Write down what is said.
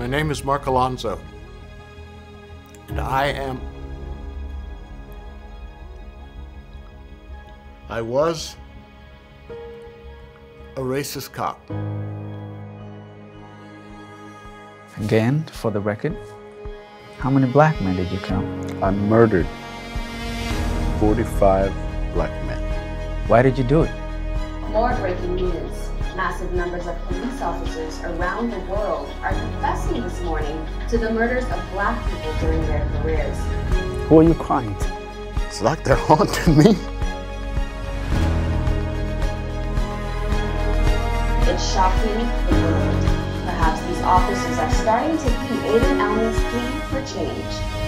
My name is Mark Alonso, and I am. I was a racist cop. Again, for the record, how many black men did you kill? I murdered 45 black men. Why did you do it? More breaking news. Massive numbers of police officers around the world are confessing this morning to the murders of black people during their careers. Who are you crying to? It's like they're haunting me. It's shocking the world. Perhaps these officers are starting to heed Aden Allen's plea for change.